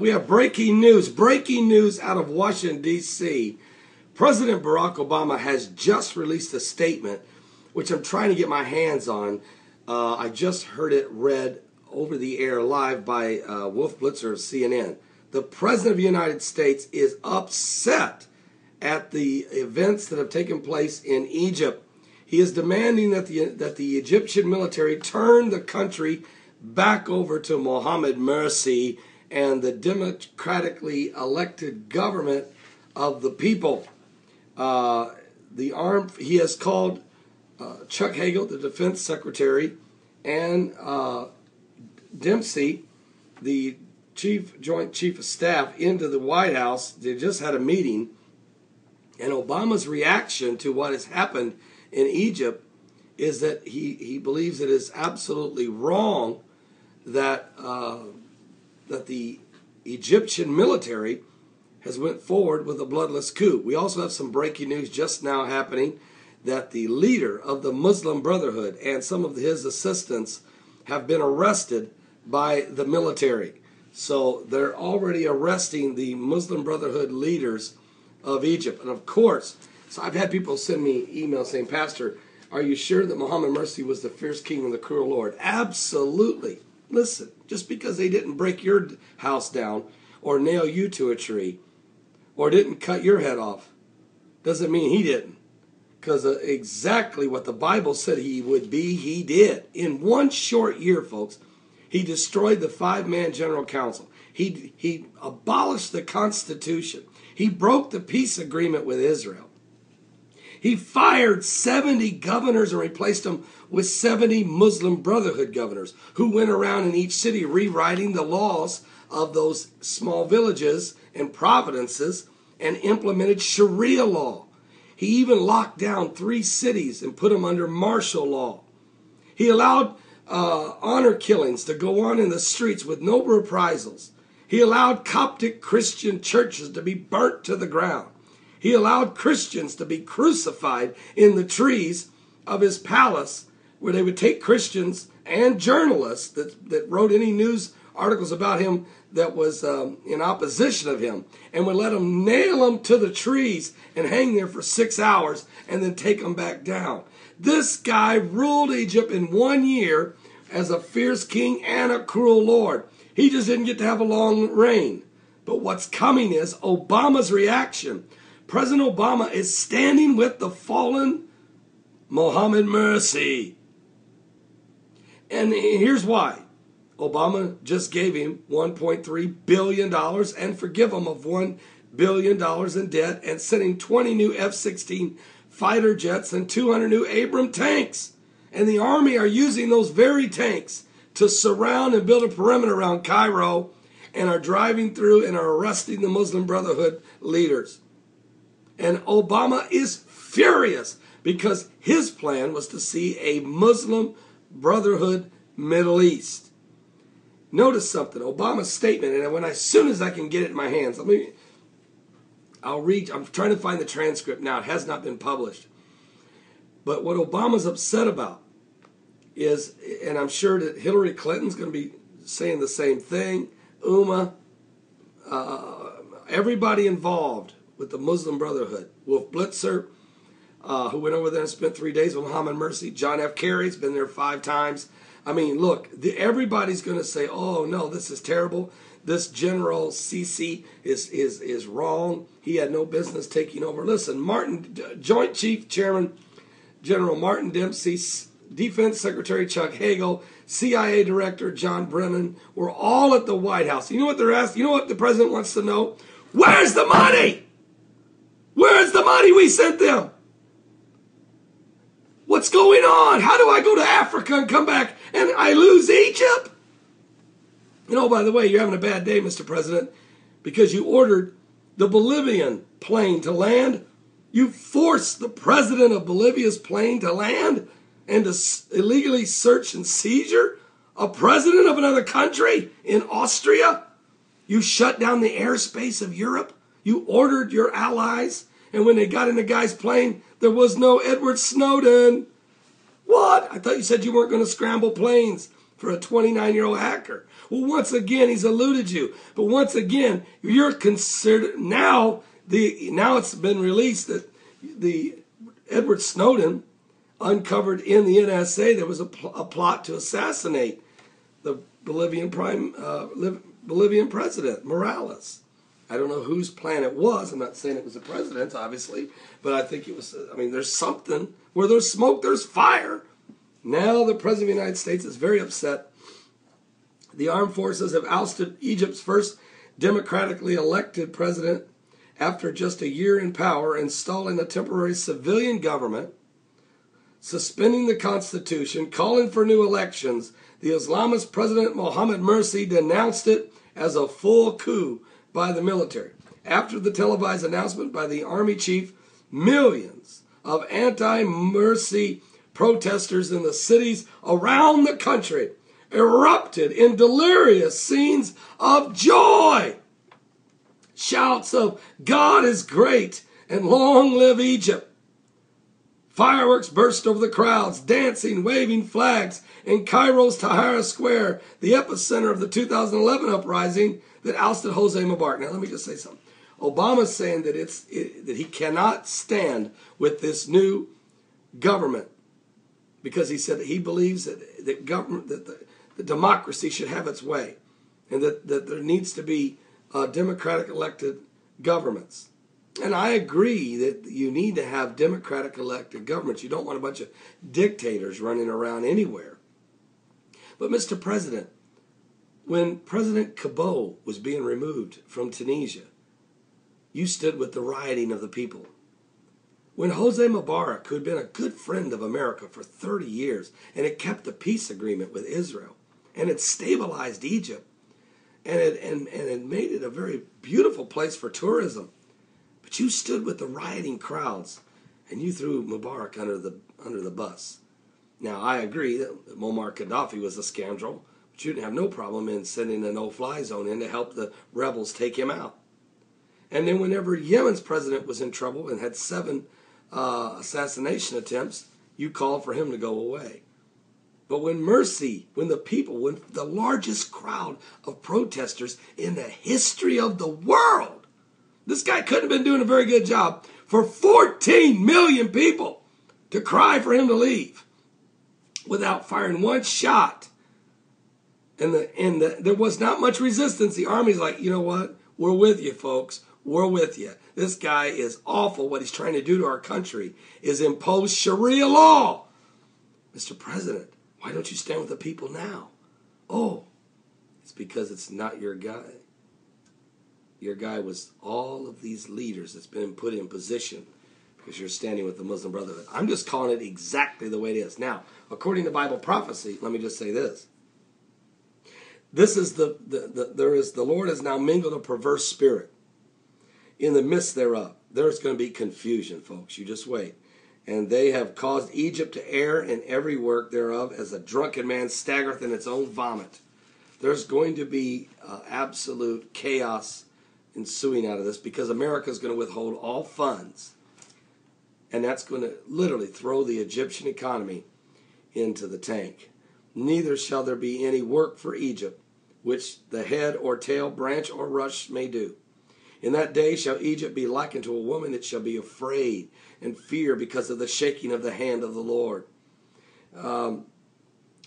We have breaking news. Breaking news out of Washington, D.C. President Barack Obama has just released a statement, which I'm trying to get my hands on. Uh, I just heard it read over the air live by uh, Wolf Blitzer of CNN. The President of the United States is upset at the events that have taken place in Egypt. He is demanding that the, that the Egyptian military turn the country back over to Mohammed Morsi and the democratically elected government of the people. Uh, the arm he has called uh, Chuck Hagel, the defense secretary, and uh, Dempsey, the chief joint chief of staff, into the White House. They just had a meeting, and Obama's reaction to what has happened in Egypt is that he, he believes it is absolutely wrong that uh, that the Egyptian military has went forward with a bloodless coup. We also have some breaking news just now happening that the leader of the Muslim Brotherhood and some of his assistants have been arrested by the military. So they're already arresting the Muslim Brotherhood leaders of Egypt. And of course, so I've had people send me emails saying, Pastor, are you sure that Muhammad Morsi was the fierce king and the cruel Lord? Absolutely. Listen, just because they didn't break your house down or nail you to a tree or didn't cut your head off doesn't mean he didn't. Because uh, exactly what the Bible said he would be, he did. In one short year, folks, he destroyed the five man general council. He, he abolished the Constitution. He broke the peace agreement with Israel. He fired 70 governors and replaced them with 70 Muslim Brotherhood governors who went around in each city rewriting the laws of those small villages and providences and implemented Sharia law. He even locked down three cities and put them under martial law. He allowed uh, honor killings to go on in the streets with no reprisals. He allowed Coptic Christian churches to be burnt to the ground. He allowed Christians to be crucified in the trees of his palace, where they would take Christians and journalists that, that wrote any news articles about him that was um, in opposition of him and would let them nail them to the trees and hang there for six hours and then take them back down. This guy ruled Egypt in one year as a fierce king and a cruel lord. He just didn't get to have a long reign. But what's coming is Obama's reaction. President Obama is standing with the fallen Mohammed Morsi. And here's why. Obama just gave him $1.3 billion and forgive him of $1 billion in debt and sending 20 new F 16 fighter jets and 200 new Abram tanks. And the Army are using those very tanks to surround and build a perimeter around Cairo and are driving through and are arresting the Muslim Brotherhood leaders. And Obama is furious because his plan was to see a Muslim Brotherhood Middle East. Notice something, Obama's statement, and when I, as soon as I can get it in my hands, let me, I'll read, I'm trying to find the transcript now. It has not been published. But what Obama's upset about is, and I'm sure that Hillary Clinton's going to be saying the same thing, Huma, uh, everybody involved with the Muslim Brotherhood, Wolf Blitzer, uh, who went over there and spent three days with Muhammad Morsi, John F. Kerry's been there five times. I mean, look, the, everybody's going to say, "Oh no, this is terrible. This General Sisi is is is wrong. He had no business taking over." Listen, Martin, Joint Chief Chairman General Martin Dempsey, Defense Secretary Chuck Hagel, CIA Director John Brennan were all at the White House. You know what they're asking? You know what the president wants to know? Where's the money? Where's the money we sent them? What's going on? How do I go to Africa and come back and I lose Egypt? You know, by the way, you're having a bad day, Mr. President, because you ordered the Bolivian plane to land. You forced the president of Bolivia's plane to land and to illegally search and seizure a president of another country in Austria. You shut down the airspace of Europe. You ordered your allies. And when they got in the guy's plane, there was no Edward Snowden. What? I thought you said you weren't going to scramble planes for a 29 year old hacker. Well, once again, he's eluded you. But once again, you're considered now the now it's been released that the Edward Snowden uncovered in the NSA there was a, pl- a plot to assassinate the Bolivian prime uh, Bolivian president Morales. I don't know whose plan it was. I'm not saying it was the president's, obviously, but I think it was. I mean, there's something where there's smoke, there's fire. Now the president of the United States is very upset. The armed forces have ousted Egypt's first democratically elected president after just a year in power, installing a temporary civilian government, suspending the constitution, calling for new elections. The Islamist President Mohammed Morsi denounced it as a full coup by the military. After the televised announcement by the army chief, millions of anti Morsi protesters in the cities around the country erupted in delirious scenes of joy. Shouts of God is great and long live Egypt. Fireworks burst over the crowds, dancing, waving flags in Cairo's Tahrir Square, the epicenter of the 2011 uprising that ousted Hosni Mubarak. Now, let me just say something. Obama's saying that it's it, that he cannot stand with this new government because he said that he believes that that government that the, the democracy should have its way, and that that there needs to be uh, democratic elected governments. And I agree that you need to have democratic elected governments. You don't want a bunch of dictators running around anywhere. But, Mr. President, when President Gbagbo was being removed from Tunisia, you stood with the rioting of the people. When Hosni Mubarak, who had been a good friend of America for 30 years and had kept the peace agreement with Israel and had stabilized Egypt and had, and, and had made it a very beautiful place for tourism, but you stood with the rioting crowds and you threw Mubarak under the, under the bus. Now, I agree that Muammar Gaddafi was a scoundrel, didn't have no problem in sending a no fly zone in to help the rebels take him out. And then, whenever Yemen's president was in trouble and had seven uh, assassination attempts, you called for him to go away. But when Morsi, when the people, when the largest crowd of protesters in the history of the world this guy couldn't have been doing a very good job for 14 million people to cry for him to leave without firing one shot. And the and the, there was not much resistance. The army's like, you know what? We're with you, folks. We're with you. This guy is awful. What he's trying to do to our country is impose Sharia law. Mr. President, why don't you stand with the people now? Oh, it's because it's not your guy your guy was all of these leaders that's been put in position because you're standing with the Muslim Brotherhood. I'm just calling it exactly the way it is. Now, according to Bible prophecy, let me just say this. This is the, the, the there is the Lord has now mingled a perverse spirit in the midst thereof. There's going to be confusion, folks. You just wait. And they have caused Egypt to err in every work thereof, as a drunken man staggereth in its own vomit. There's going to be uh, absolute chaos ensuing out of this because America is going to withhold all funds. And that's going to literally throw the Egyptian economy into the tank. Neither shall there be any work for Egypt, which the head or tail, branch or rush may do. In that day shall Egypt be likened to a woman that shall be afraid and fear because of the shaking of the hand of the Lord, um,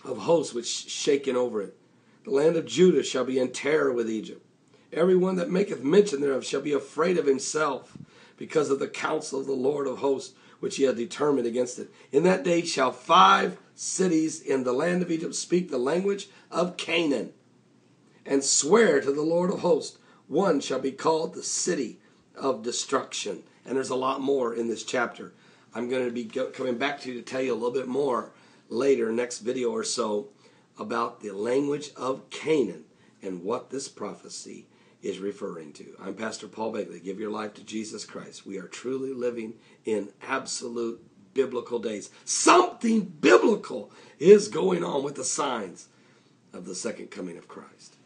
of hosts which shaken over it. The land of Judah shall be in terror with Egypt. Everyone that maketh mention thereof shall be afraid of himself because of the counsel of the Lord of hosts, which he hath determined against it. In that day shall five cities in the land of Egypt speak the language of Canaan and swear to the Lord of hosts. One shall be called the city of destruction. And there's a lot more in this chapter. I'm going to be coming back to you to tell you a little bit more later, next video or so, about the language of Canaan and what this prophecy is referring to. I'm Pastor Paul Begley. Give your life to Jesus Christ. We are truly living in absolute biblical days. Something biblical is going on with the signs of the second coming of Christ.